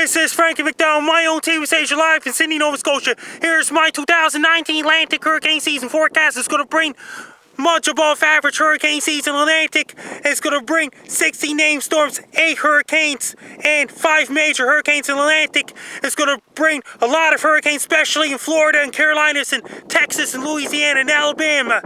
This is Frankie MacDonald, my own TV station live in Sydney, Nova Scotia. Here's my 2019 Atlantic hurricane season forecast. It's going to bring much above average hurricane season Atlantic. It's going to bring 60 named storms, 8 hurricanes, and 5 major hurricanes in Atlantic. It's going to bring a lot of hurricanes, especially in Florida and Carolinas and Texas and Louisiana and Alabama.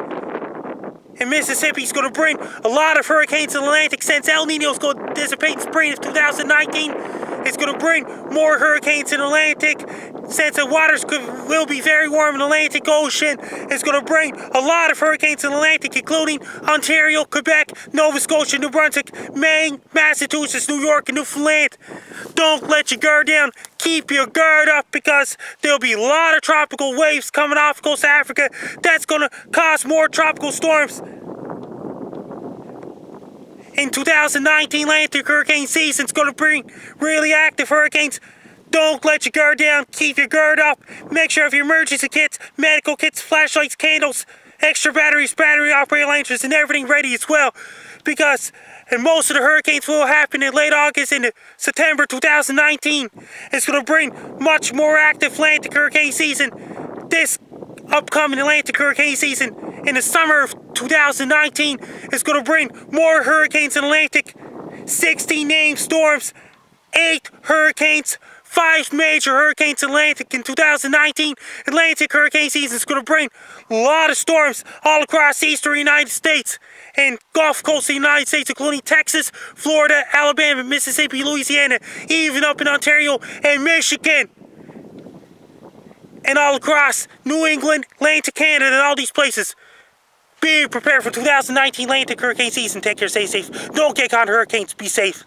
And Mississippi's going to bring a lot of hurricanes in Atlantic since El Nino is going to dissipate in spring of 2019. It's going to bring more hurricanes in the Atlantic since the waters could, will be very warm in the Atlantic Ocean. It's going to bring a lot of hurricanes in the Atlantic, including Ontario, Quebec, Nova Scotia, New Brunswick, Maine, Massachusetts, New York, and Newfoundland. Don't let your guard down. Keep your guard up because there'll be a lot of tropical waves coming off coast of Africa. That's going to cause more tropical storms in 2019 Atlantic hurricane season. It's going to bring really active hurricanes. Don't let your guard down. Keep your guard up. Make sure of your emergency kits, medical kits, flashlights, candles, extra batteries, battery operated lanterns, and everything ready as well. Because and most of the hurricanes will happen in late August and September 2019. It's going to bring much more active Atlantic hurricane season this upcoming Atlantic hurricane season in the summer of 2019 is going to bring more hurricanes in Atlantic, 60 named storms, 8 hurricanes, 5 major hurricanes in Atlantic in 2019. Atlantic hurricane season is going to bring a lot of storms all across eastern United States and Gulf Coast of the United States, including Texas, Florida, Alabama, Mississippi, Louisiana, even up in Ontario and Michigan and all across New England, land to Canada, and all these places. Be prepared for 2019 Atlantic hurricane season. Take care, stay safe. Don't get caught in hurricanes. Be safe.